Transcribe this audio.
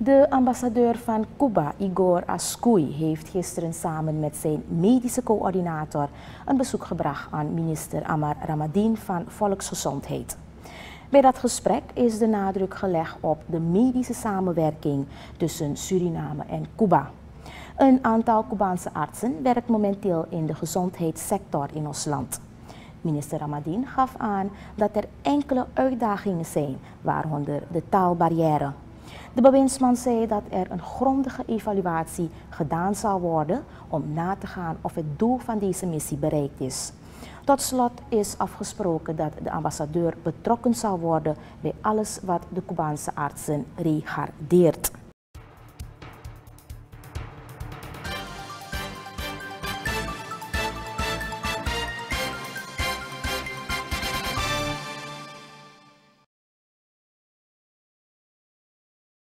De ambassadeur van Cuba, Igor Ascui, heeft gisteren samen met zijn medische coördinator een bezoek gebracht aan minister Amar Ramadin van Volksgezondheid. Bij dat gesprek is de nadruk gelegd op de medische samenwerking tussen Suriname en Cuba. Een aantal Cubaanse artsen werkt momenteel in de gezondheidssector in ons land. Minister Ramadin gaf aan dat er enkele uitdagingen zijn, waaronder de taalbarrière. De bewindsman zei dat er een grondige evaluatie gedaan zal worden om na te gaan of het doel van deze missie bereikt is. Tot slot is afgesproken dat de ambassadeur betrokken zal worden bij alles wat de Cubaanse artsen regardeert.